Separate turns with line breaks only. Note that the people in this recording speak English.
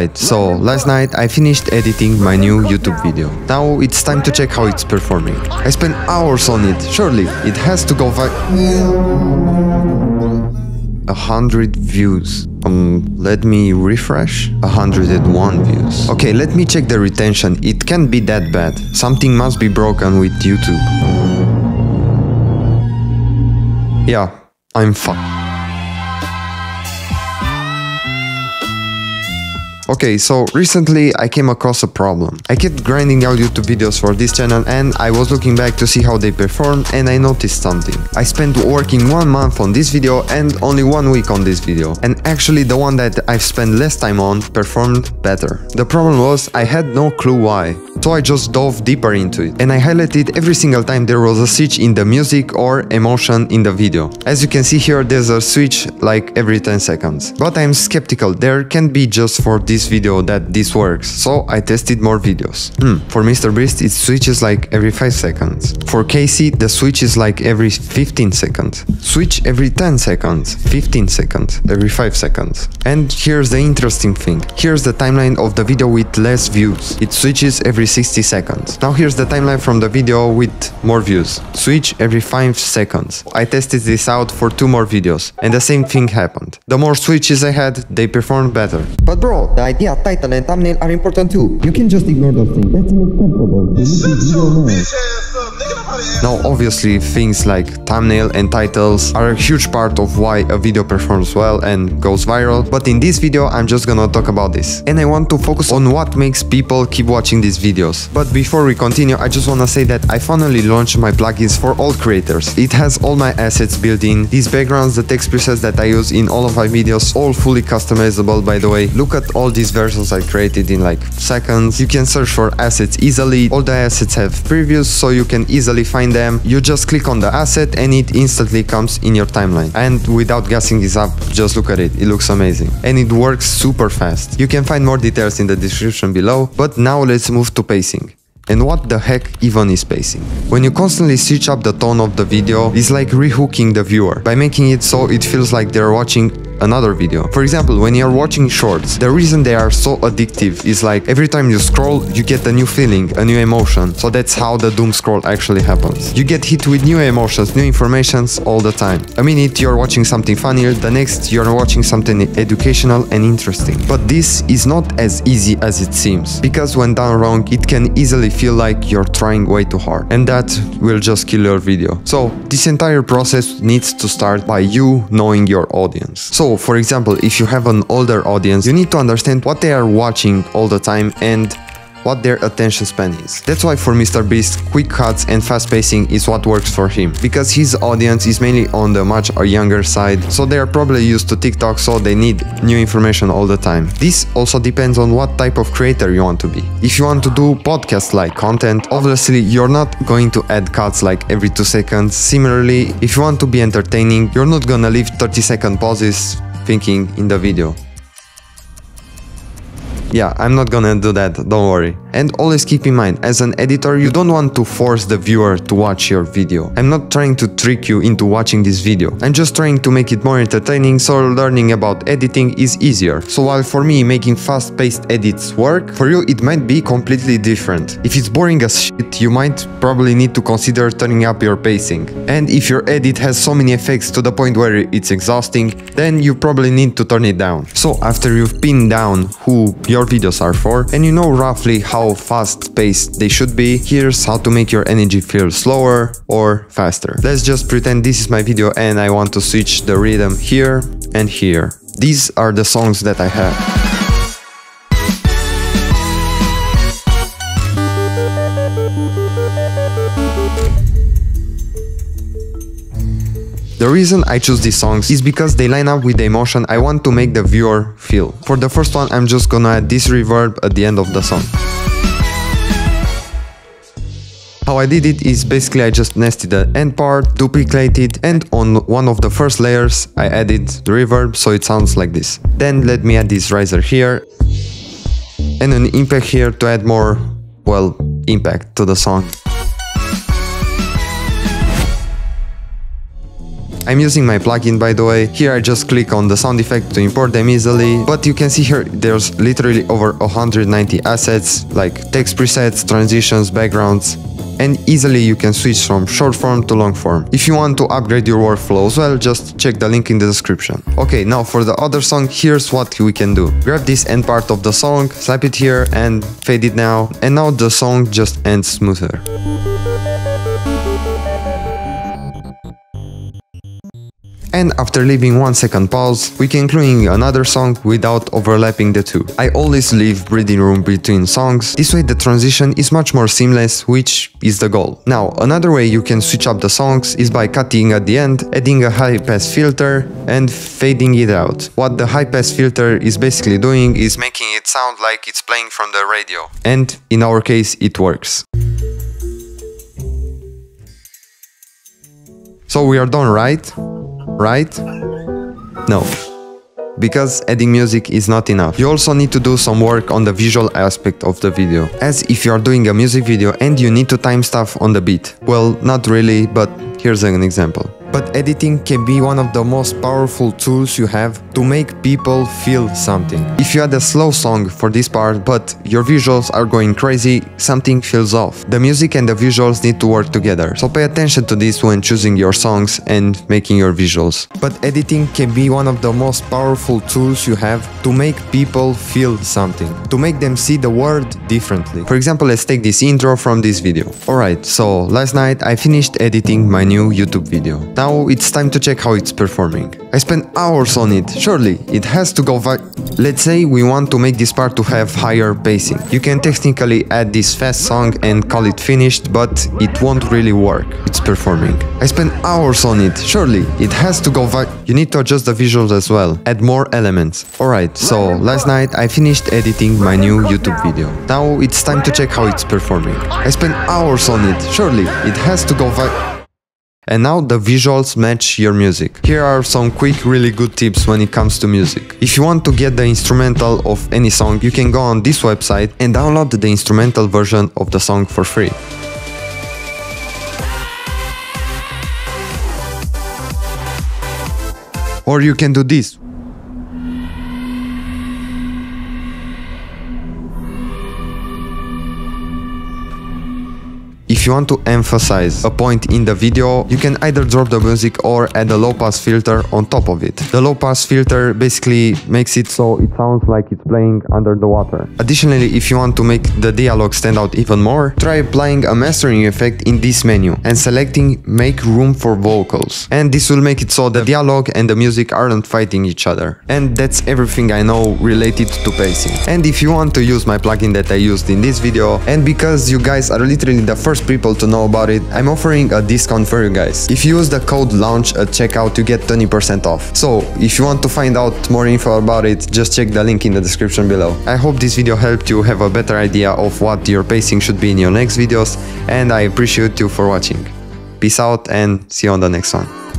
Alright, so last night I finished editing my new YouTube video. Now it's time to check how it's performing. I spent hours on it, surely it has to go A hundred views. Um, let me refresh. 101 views. Okay, let me check the retention. It can't be that bad. Something must be broken with YouTube. Yeah, I'm fucked. Okay, so recently I came across a problem. I kept grinding out YouTube videos for this channel and I was looking back to see how they performed and I noticed something. I spent working one month on this video and only one week on this video. And actually the one that I've spent less time on performed better. The problem was I had no clue why. So I just dove deeper into it. And I highlighted every single time there was a switch in the music or emotion in the video. As you can see here, there's a switch like every 10 seconds. But I'm skeptical, there can't be just for this video that this works. So I tested more videos. Hmm, for Mr. Beast it switches like every 5 seconds. For Casey the switch is like every 15 seconds. Switch every 10 seconds, 15 seconds, every 5 seconds. And here's the interesting thing. Here's the timeline of the video with less views. It switches every 60 seconds. Now here's the timeline from the video with more views. Switch every 5 seconds. I tested this out for two more videos and the same thing happened. The more switches I had, they performed better.
But bro, the idea, title and thumbnail are important too. You can just ignore those things. That's unacceptable.
Now obviously things like thumbnail and titles are a huge part of why a video performs well and goes viral, but in this video I'm just gonna talk about this. And I want to focus on what makes people keep watching these videos. But before we continue, I just wanna say that I finally launched my plugins for all creators. It has all my assets built in, these backgrounds, the text presets that I use in all of my videos, all fully customizable by the way. Look at all these versions I created in like seconds. You can search for assets easily. All the assets have previews so you can easily find them. You just click on the asset and it instantly comes in your timeline. And without gassing this up, just look at it. It looks amazing. And it works super fast. You can find more details in the description below. But now let's move to pacing. And what the heck even is pacing? When you constantly switch up the tone of the video, it's like rehooking the viewer by making it so it feels like they're watching another video. For example, when you're watching shorts, the reason they are so addictive is like every time you scroll, you get a new feeling, a new emotion. So that's how the doom scroll actually happens. You get hit with new emotions, new informations all the time. A minute you're watching something funnier, the next you're watching something educational and interesting. But this is not as easy as it seems, because when done wrong, it can easily feel like you're trying way too hard, and that will just kill your video. So this entire process needs to start by you knowing your audience. So for example, if you have an older audience, you need to understand what they are watching all the time and what their attention span is. That's why for Mr. Beast, quick cuts and fast pacing is what works for him, because his audience is mainly on the much younger side, so they are probably used to TikTok, so they need new information all the time. This also depends on what type of creator you want to be. If you want to do podcast-like content, obviously you're not going to add cuts like every 2 seconds. Similarly, if you want to be entertaining, you're not gonna leave 30 second pauses thinking in the video. Yeah, I'm not gonna do that, don't worry. And always keep in mind, as an editor, you don't want to force the viewer to watch your video. I'm not trying to trick you into watching this video. I'm just trying to make it more entertaining so learning about editing is easier. So while for me making fast-paced edits work, for you it might be completely different. If it's boring as shit, you might probably need to consider turning up your pacing. And if your edit has so many effects to the point where it's exhausting, then you probably need to turn it down. So after you've pinned down who your videos are for and you know roughly how fast paced they should be, here's how to make your energy feel slower or faster. Let's just pretend this is my video and I want to switch the rhythm here and here. These are the songs that I have. The reason I choose these songs is because they line up with the emotion I want to make the viewer feel. For the first one, I'm just gonna add this reverb at the end of the song. How I did it is basically I just nested the end part, duplicated it, and on one of the first layers I added the reverb so it sounds like this. Then let me add this riser here and an impact here to add more, well, impact to the song. I'm using my plugin by the way. Here I just click on the sound effect to import them easily. But you can see here there's literally over 190 assets like text presets, transitions, backgrounds, and easily you can switch from short form to long form. If you want to upgrade your workflow as well, just check the link in the description. Okay, now for the other song, here's what we can do. Grab this end part of the song, slap it here and fade it now, and now the song just ends smoother. And after leaving one second pause, we can include another song without overlapping the two. I always leave breathing room between songs, this way the transition is much more seamless, which is the goal. Now, another way you can switch up the songs is by cutting at the end, adding a high pass filter and fading it out. What the high pass filter is basically doing is making it sound like it's playing from the radio. And in our case, it works. So we are done, right? Right? No. Because adding music is not enough. You also need to do some work on the visual aspect of the video. As if you are doing a music video and you need to time stuff on the beat. Well, not really, but here's an example. But editing can be one of the most powerful tools you have to make people feel something. If you had a slow song for this part, but your visuals are going crazy, something feels off. The music and the visuals need to work together, so pay attention to this when choosing your songs and making your visuals. But editing can be one of the most powerful tools you have to make people feel something, to make them see the world differently. For example, let's take this intro from this video. Alright, so last night I finished editing my new YouTube video. Now it's time to check how it's performing. I spent hours on it, surely it has to go Let's say we want to make this part to have higher pacing. You can technically add this fast song and call it finished, but it won't really work. It's performing. I spent hours on it, surely it has to go back. You need to adjust the visuals as well, add more elements. Alright, so last night I finished editing my new YouTube video. Now it's time to check how it's performing. I spent hours on it, surely it has to go and now the visuals match your music. Here are some quick really good tips when it comes to music. If you want to get the instrumental of any song, you can go on this website and download the instrumental version of the song for free. Or you can do this. If you want to emphasize a point in the video, you can either drop the music or add a low pass filter on top of it. The low pass filter basically makes it so it sounds like it's playing under the water. Additionally, if you want to make the dialogue stand out even more, try applying a mastering effect in this menu and selecting make room for vocals. And this will make it so the dialogue and the music aren't fighting each other. And that's everything I know related to pacing. And if you want to use my plugin that I used in this video, and because you guys are literally the first people to know about it, I'm offering a discount for you guys. If you use the code LAUNCH at checkout, you get 20% off. So, if you want to find out more info about it, just check the link in the description below. I hope this video helped you have a better idea of what your pacing should be in your next videos, and I appreciate you for watching. Peace out and see you on the next one.